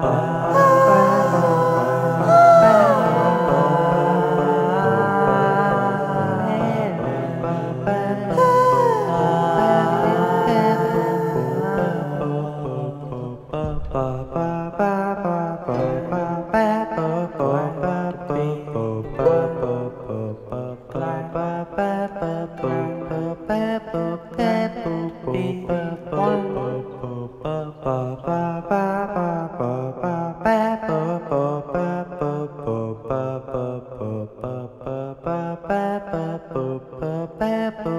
Bye. ba ba ba ba